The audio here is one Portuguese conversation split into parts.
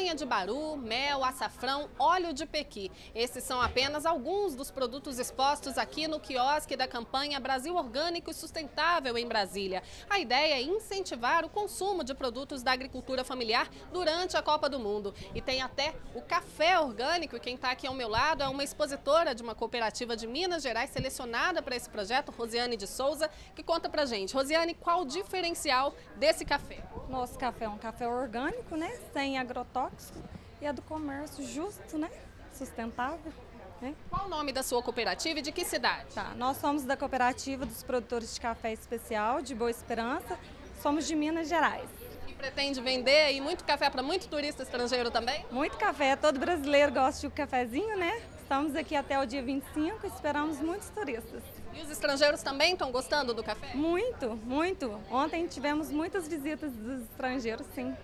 castanha de baru, mel, açafrão, óleo de pequi. Esses são apenas alguns dos produtos expostos aqui no quiosque da campanha Brasil Orgânico e Sustentável em Brasília. A ideia é incentivar o consumo de produtos da agricultura familiar durante a Copa do Mundo. E tem até o café orgânico, e quem está aqui ao meu lado é uma expositora de uma cooperativa de Minas Gerais selecionada para esse projeto, Rosiane de Souza, que conta pra gente. Rosiane, qual o diferencial desse café? Nosso café é um café orgânico, né? Sem agrotóxico e é do comércio justo, né? Sustentável. Né? Qual o nome da sua cooperativa e de que cidade? Tá, nós somos da cooperativa dos produtores de café especial de Boa Esperança, somos de Minas Gerais. E pretende vender aí muito café para muito turista estrangeiro também? Muito café, todo brasileiro gosta de um cafezinho, né? Estamos aqui até o dia 25 e esperamos muitos turistas. E os estrangeiros também estão gostando do café? Muito, muito. Ontem tivemos muitas visitas dos estrangeiros, sim.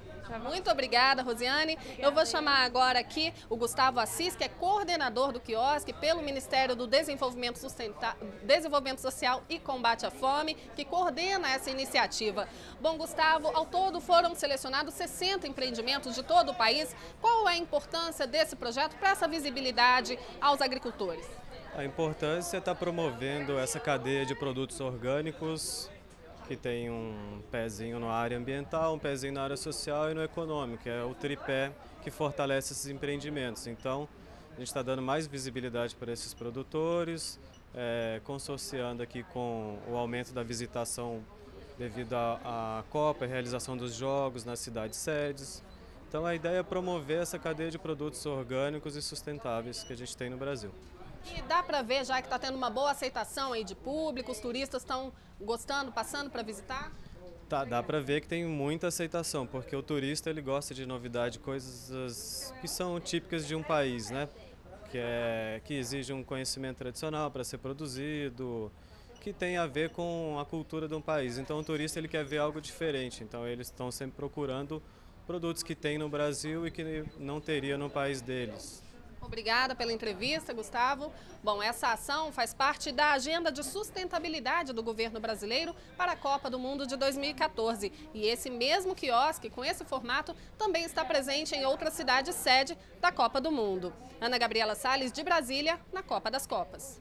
Muito obrigada, Rosiane. Eu vou chamar agora aqui o Gustavo Assis, que é coordenador do quiosque pelo Ministério do Desenvolvimento, Sustenta... Desenvolvimento Social e Combate à Fome, que coordena essa iniciativa. Bom, Gustavo, ao todo foram selecionados 60 empreendimentos de todo o país. Qual é a importância desse projeto para essa visibilidade aos agricultores? A importância está promovendo essa cadeia de produtos orgânicos que tem um pezinho na área ambiental, um pezinho na área social e no econômico, é o tripé que fortalece esses empreendimentos. Então, a gente está dando mais visibilidade para esses produtores, é, consorciando aqui com o aumento da visitação devido à, à Copa, a realização dos jogos nas cidades sedes. Então a ideia é promover essa cadeia de produtos orgânicos e sustentáveis que a gente tem no Brasil. E dá para ver já que está tendo uma boa aceitação aí de público, os turistas estão gostando, passando para visitar? Tá, dá para ver que tem muita aceitação, porque o turista ele gosta de novidade, coisas que são típicas de um país, né? Que, é, que exige um conhecimento tradicional para ser produzido, que tem a ver com a cultura de um país. Então o turista ele quer ver algo diferente, então eles estão sempre procurando produtos que tem no Brasil e que não teria no país deles. Obrigada pela entrevista, Gustavo. Bom, essa ação faz parte da agenda de sustentabilidade do governo brasileiro para a Copa do Mundo de 2014. E esse mesmo quiosque, com esse formato, também está presente em outras cidades sede da Copa do Mundo. Ana Gabriela Salles, de Brasília, na Copa das Copas.